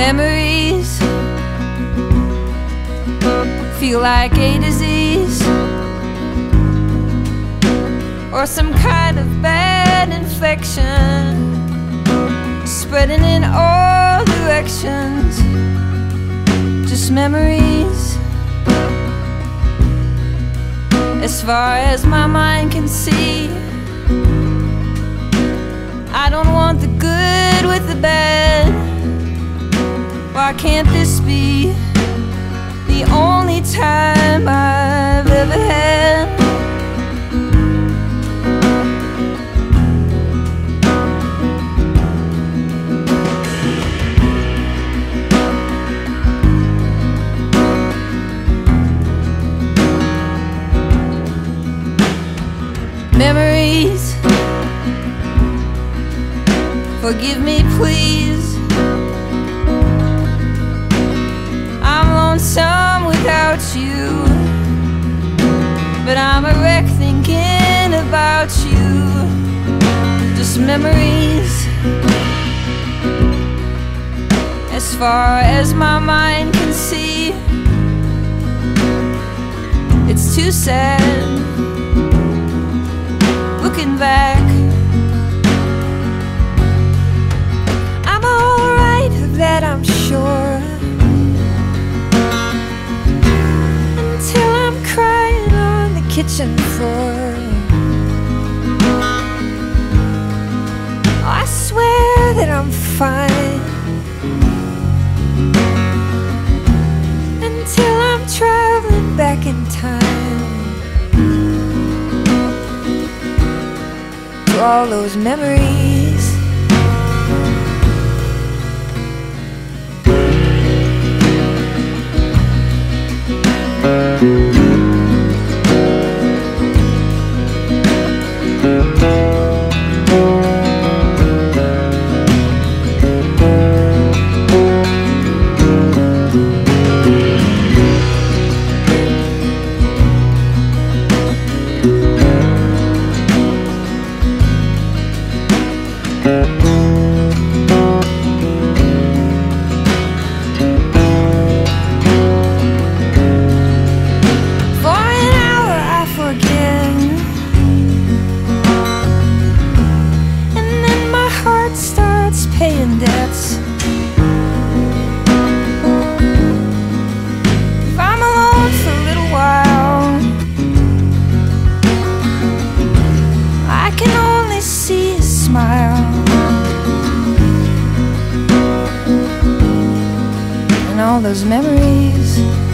Memories feel like a disease or some kind of bad infection spreading in all directions. Just memories as far as my mind can see. I don't want the good with the bad. Why can't this be the only time I've ever had? Memories Forgive me, please. You. But I'm a wreck thinking about you. Just memories. As far as my mind can see, it's too sad. Looking back. Kitchen floor. I swear that I'm fine. Until I'm traveling back in time. To all those memories. All those memories